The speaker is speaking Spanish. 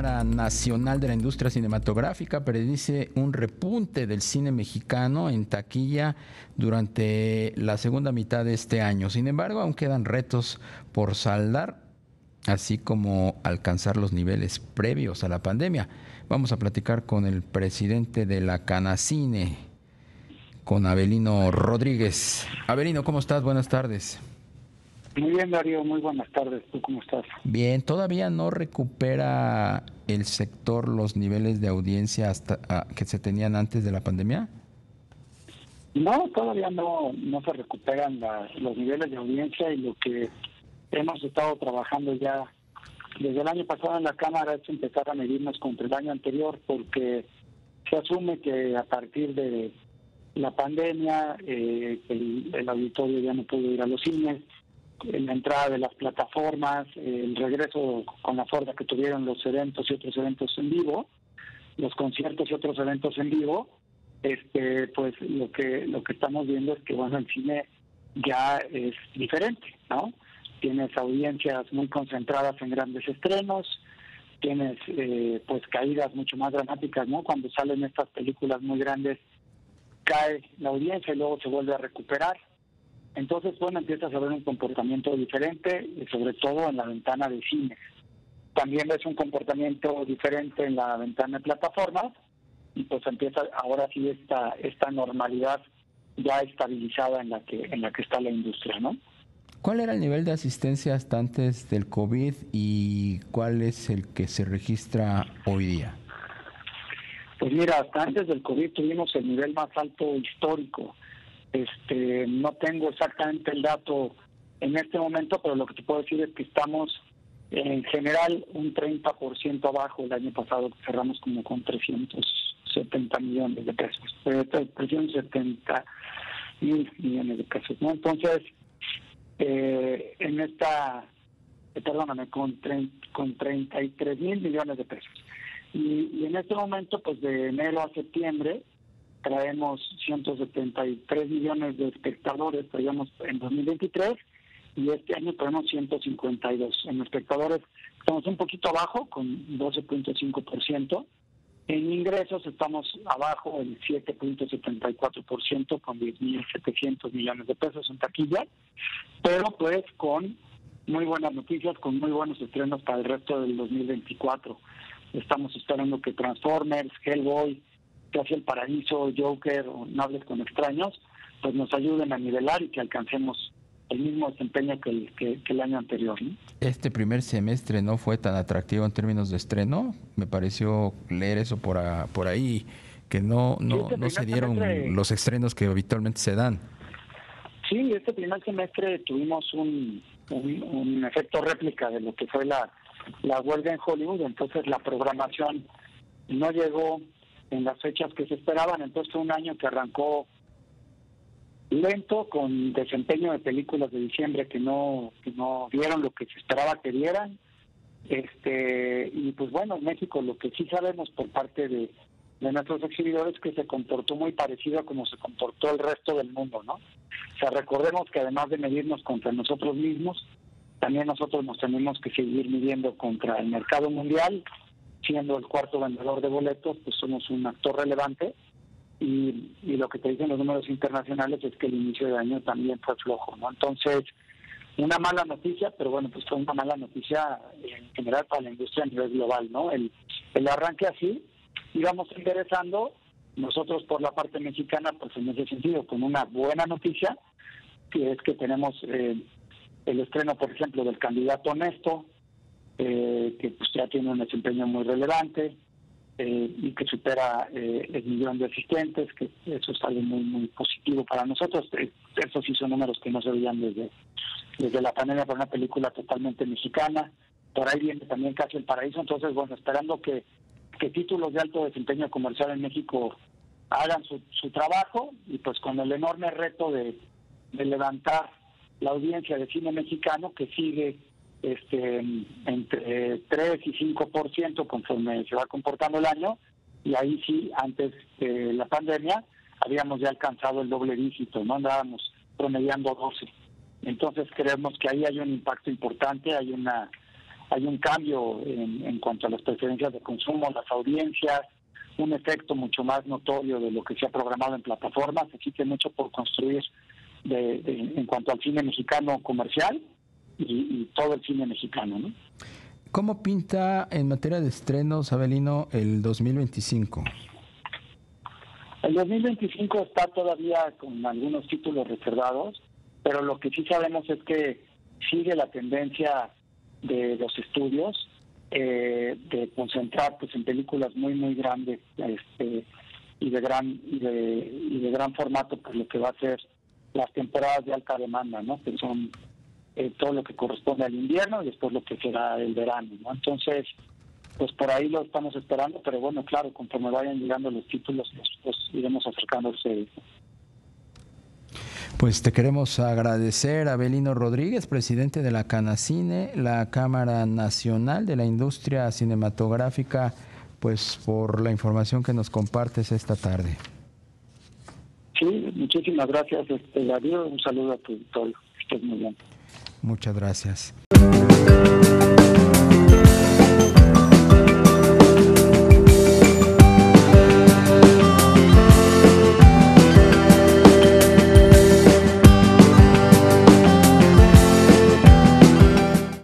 Nacional de la Industria Cinematográfica predice un repunte del cine mexicano en taquilla durante la segunda mitad de este año. Sin embargo, aún quedan retos por saldar, así como alcanzar los niveles previos a la pandemia. Vamos a platicar con el presidente de la Canacine, con Abelino Rodríguez. Abelino, ¿cómo estás? Buenas tardes. Muy bien, Darío, muy buenas tardes. ¿Tú cómo estás? Bien, ¿todavía no recupera el sector los niveles de audiencia hasta ah, que se tenían antes de la pandemia? No, todavía no, no se recuperan los niveles de audiencia y lo que hemos estado trabajando ya desde el año pasado en la Cámara es empezar a medirnos contra el año anterior porque se asume que a partir de la pandemia eh, el, el auditorio ya no pudo ir a los cines la entrada de las plataformas, el regreso con la fuerza que tuvieron los eventos y otros eventos en vivo, los conciertos y otros eventos en vivo, este pues lo que lo que estamos viendo es que bueno el cine ya es diferente, ¿no? Tienes audiencias muy concentradas en grandes estrenos, tienes eh, pues caídas mucho más dramáticas, ¿no? Cuando salen estas películas muy grandes cae la audiencia y luego se vuelve a recuperar entonces, bueno, empiezas a ver un comportamiento diferente, sobre todo en la ventana de cine. También ves un comportamiento diferente en la ventana de plataformas y pues empieza ahora sí esta esta normalidad ya estabilizada en la que en la que está la industria, ¿no? ¿Cuál era el nivel de asistencia hasta antes del COVID y cuál es el que se registra hoy día? Pues mira, hasta antes del COVID tuvimos el nivel más alto histórico. Este, no tengo exactamente el dato en este momento, pero lo que te puedo decir es que estamos en general un 30% abajo. El año pasado cerramos como con 370 millones de pesos, 370 eh, mil millones de pesos. ¿no? Entonces, eh, en esta, eh, perdóname, con, con 33 mil millones de pesos. Y en este momento, pues de enero a septiembre, traemos 173 millones de espectadores, traíamos en 2023 y este año tenemos 152. En espectadores estamos un poquito abajo, con 12.5%. En ingresos estamos abajo el 7.74% con 10.700 millones de pesos en taquilla, pero pues con muy buenas noticias, con muy buenos estrenos para el resto del 2024. Estamos esperando que Transformers, Hellboy, que hace el paraíso, Joker o No hables con extraños, pues nos ayuden a nivelar y que alcancemos el mismo desempeño que el, que, el año anterior. Este primer semestre no fue tan atractivo en términos de estreno. Me pareció leer eso por, por ahí, que no, no, este no se dieron los estrenos que habitualmente se dan. Sí, este primer semestre tuvimos un, un, efecto réplica de lo que fue la, la huelga en Hollywood, entonces la programación no llegó en las fechas que se esperaban. Entonces fue un año que arrancó lento, con desempeño de películas de diciembre que no, que no dieron lo que se esperaba que dieran. Este, y pues bueno, en México lo que sí sabemos por parte de, de nuestros exhibidores es que se comportó muy parecido a como se comportó el resto del mundo, ¿no? O sea, recordemos que además de medirnos contra nosotros mismos, también nosotros nos tenemos que seguir midiendo contra el mercado mundial siendo el cuarto vendedor de boletos, pues somos un actor relevante y, y lo que te dicen los números internacionales es que el inicio de año también fue flojo, ¿no? Entonces, una mala noticia, pero bueno, pues fue una mala noticia en general para la industria a nivel global, ¿no? El, el arranque así, íbamos enderezando, nosotros por la parte mexicana, pues en ese sentido, con una buena noticia, que es que tenemos eh, el estreno, por ejemplo, del candidato honesto, eh, que pues, ya tiene un desempeño muy relevante eh, y que supera eh, el millón de asistentes, que eso es algo muy muy positivo para nosotros. esos sí son números que no se veían desde, desde la pandemia para una película totalmente mexicana. Por ahí viene también casi el paraíso, entonces bueno, esperando que, que títulos de alto desempeño comercial en México hagan su, su trabajo y pues con el enorme reto de, de levantar la audiencia de cine mexicano que sigue este, entre 3 y 5% conforme se va comportando el año, y ahí sí, antes de la pandemia, habíamos ya alcanzado el doble dígito, no andábamos promediando 12. Entonces creemos que ahí hay un impacto importante, hay una hay un cambio en, cuanto a las preferencias de consumo, las audiencias, un efecto mucho más notorio de lo que se ha programado en plataformas. Existe mucho por construir de, en cuanto al cine mexicano comercial y, todo el cine mexicano. ¿no? ¿Cómo pinta en materia de estrenos, Abelino, el 2025? El 2025 está todavía con algunos títulos reservados, pero lo que sí sabemos es que sigue la tendencia de los estudios eh, de concentrar pues en películas muy muy grandes este y de gran y de, y de gran formato pues lo que va a ser las temporadas de alta demanda no que son eh, todo lo que corresponde al invierno y después lo que será el verano no entonces pues por ahí lo estamos esperando pero bueno claro conforme vayan llegando los títulos pues, pues iremos acercándose pues te queremos agradecer a Belino Rodríguez, presidente de la Canacine, la Cámara Nacional de la Industria Cinematográfica, pues por la información que nos compartes esta tarde. Sí, muchísimas gracias, este, Un saludo a tu auditorio. Estés muy bien. Muchas gracias.